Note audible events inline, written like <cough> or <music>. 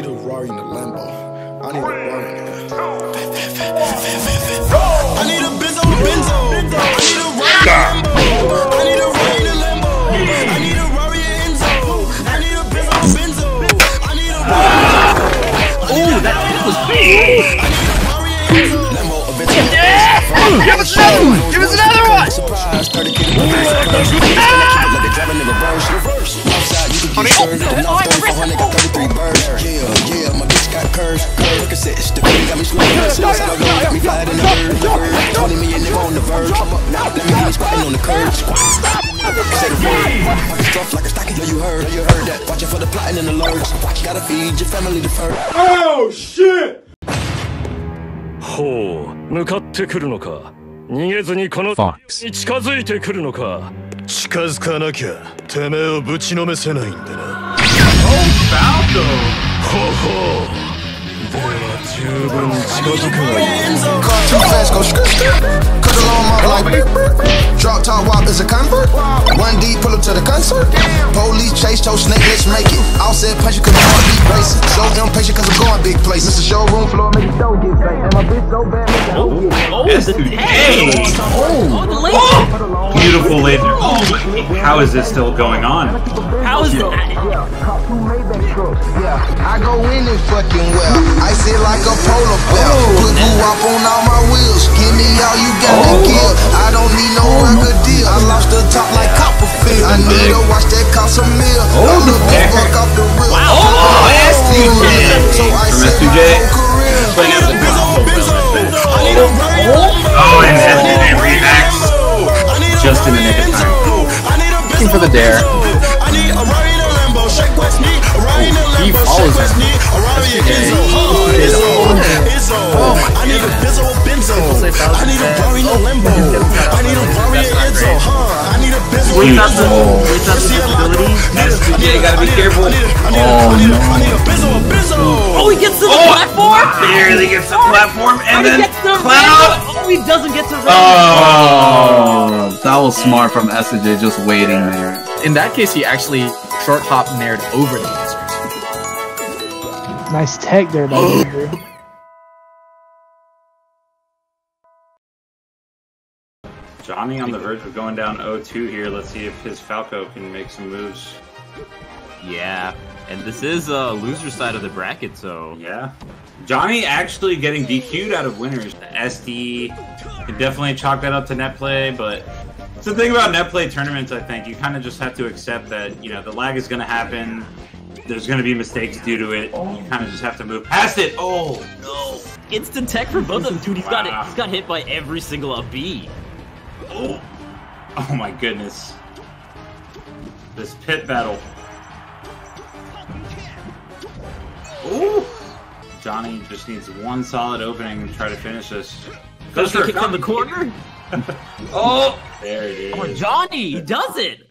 need a Rari in the Lambo. I need a Rari. I need a Benzo, Benzo. I need a Rari in the Lambo. I need a Rari in the Lambo. I need a Rari in Enzo. I need a Benzo, Benzo. I need a Rari. Oh, that was big. I need a Rari in Enzo. Lambo, a Benzo. Give us another one. Give us another one. Surprise, 30 kids first. Let it in reverse. Reverse. Outside, you can get served. curves. Curve cassettes. The beat got me smoking. Suicide alone got me flying in the bird. The bird. 20 million nigga on the verge. Come up now. Let me hear you squatting on the curb. Say the word. Pocket stuff like a stocking. Yeah, you heard. Yeah, you heard that. Watching for the plotting and the lurks. Gotta feed your family the fur. ほう向かってくるのか逃げずにこの Fox に近づいてくるのか近づかなきゃてめえをぶちのめせないんでな Falco. ほほうでは Car too fast, go skirt Cut along my mark like beep, beep. Drop top wop is a convert. One D pull up to the concert. Police chase, toe snake, let's make it. Offset punch you cause my heart beat racing. So impatient cause I'm going big places. This is showroom floor, make it dough get fake. And my bitch so bad, make it hoe get fake. Oh, the tag. Oh, the laser. Beautiful laser. Oh, how is this still going on? How is that? Cop two Maybach trucks. Yeah, I go in it fucking well. I sit like a polar bear. Put glue up on all my Oh, and S2J Remax. I Just in the nick of time. Enzo. I need a Benzo, for the dare. Benzo. I need a Rari Lambo. Sheck Wes knee. A Rari he Lambo. follows Sheck Wes him. A Rari in Enzo. Huh, Enzo. Enzo. I need a Benzo, Benzo. I need a Rari in a I need a Rari Enzo. Huh, I need a Benzo. Wait, Benzo. that's the- wait, that's the See a lot of- S2J, I need a- gotta be I need a- careful. I need a- I need a- Oh, I need no. I need a Benzo. Oh, he gets the platform. Barely gets the platform, and And then the Cloud. Oh, he doesn't get to run. Oh, that was smart from SJ just waiting there. In that case, he actually short hop nared over the lasers. Nice tech there by Andrew. <gasps> Johnny on the verge of going down 0-2 here. Let's see if his Falco can make some moves. Yeah, and this is uh loser side of the bracket, so Yeah. Johnny actually getting DQ'd out of winners. SD can definitely chalk that up to net play, but it's the thing about net play tournaments, I think. You kind of just have to accept that, you know, the lag is going to happen. There's going to be mistakes due to it. You kind of just have to move past it. Oh, no. instant tech for both of them, dude. He's got it. He's got hit by every single up B. Oh. Oh, my goodness. This pit battle. Ooh. Johnny just needs one solid opening to try to finish this. Goes Goes for a kick on the corner. <laughs> Oh, there it Or is. Oh, Johnny, he does it.